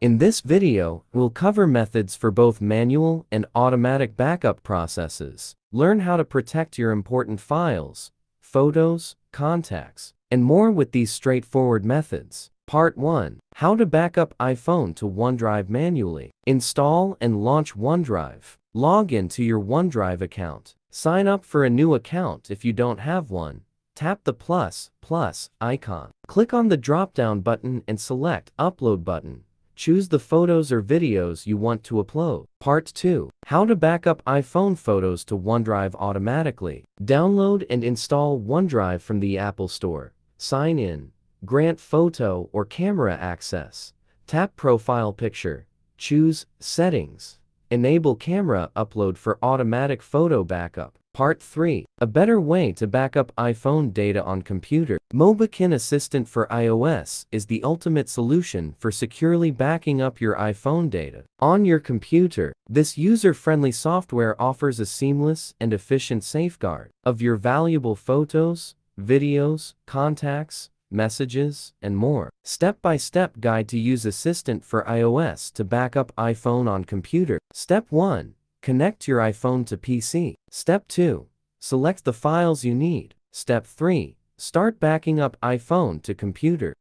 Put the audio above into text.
In this video, we'll cover methods for both manual and automatic backup processes. Learn how to protect your important files, photos, contacts, and more with these straightforward methods. Part 1. How to backup iPhone to OneDrive manually. Install and launch OneDrive. Log in to your OneDrive account. Sign up for a new account if you don't have one. Tap the plus, plus icon. Click on the drop-down button and select Upload button. Choose the photos or videos you want to upload. Part 2. How to backup iPhone photos to OneDrive automatically. Download and install OneDrive from the Apple Store. Sign in. Grant photo or camera access. Tap Profile Picture. Choose Settings. Enable camera upload for automatic photo backup. Part 3. A better way to backup iPhone data on computer. Mobikin Assistant for iOS is the ultimate solution for securely backing up your iPhone data. On your computer, this user-friendly software offers a seamless and efficient safeguard of your valuable photos, videos, contacts, messages, and more. Step-by-step -step guide to use Assistant for iOS to back up iPhone on computer. Step 1. Connect your iPhone to PC. Step 2. Select the files you need. Step 3. Start backing up iPhone to computer.